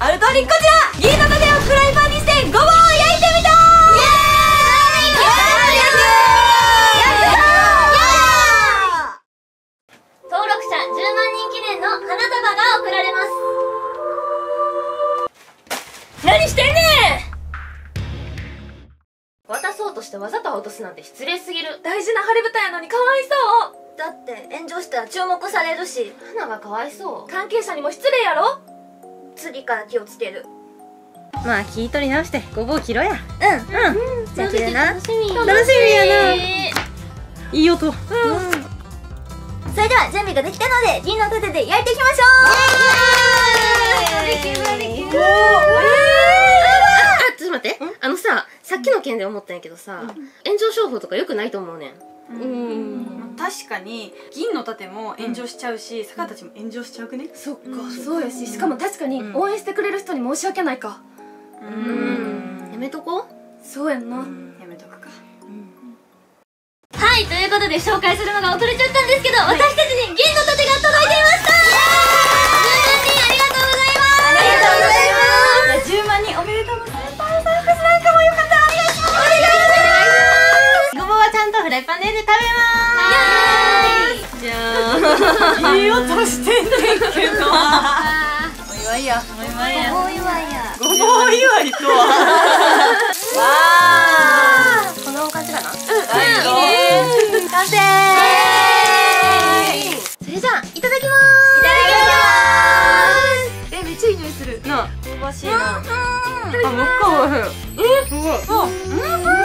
はいこちら銀の盾をフライパンにしてごぼうを焼いてみた登録者10万人記念の花束が贈られます。何してんね渡そうとしてわざと落とすなんて失礼すぎる。大事な晴れ舞台やのにかわいそう。だって炎上したら注目されるし。花がかわいそう。関係者にも失礼やろ。次から気をつける。まあ気取り直してごぼう切ろうや。うん。うん。じゃあ切るな楽しみ。楽しみやな。いい音。それでは準備ができたので銀の盾で焼いていきましょう。あちょっと待って。あのささっきの件で思ったんやけどさ炎上商法とかよくないと思うねんうん。確かに銀の盾も炎上しちゃうし、坂たちも炎上しちゃうくね？そっかそうやししかも確かにうん。応援してくれる人に申し訳ないか。ううん。やめとこそうやんな。やめとくか。はいということで紹介するのが遅れちゃったんですけど、私たちにイパンで食べますじゃあいい音してんねんけどお祝いやお祝いやお祝いやごぼう祝い。とはわーこの感じかなー最高完成それじゃあいただきますいただきますえめっちゃいい匂いするな香ばしいなあ、もう一回おいしいあ、うん